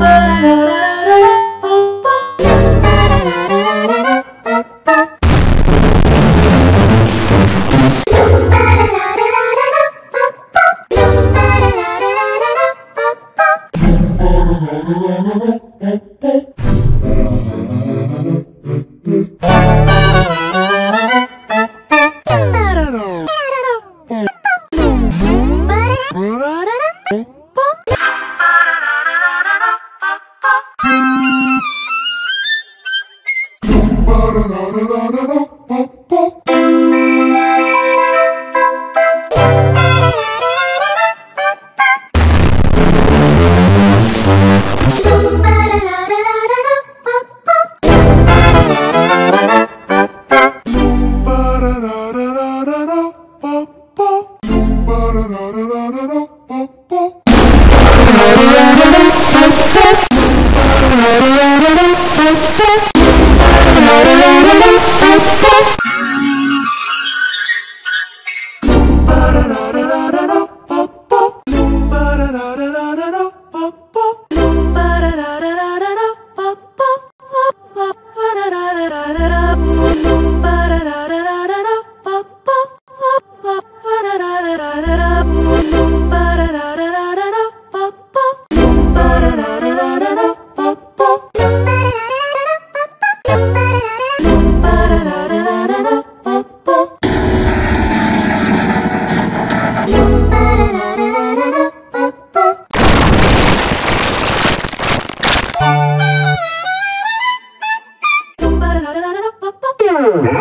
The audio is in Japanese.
but I No, no, no, no, no. después no, no, no.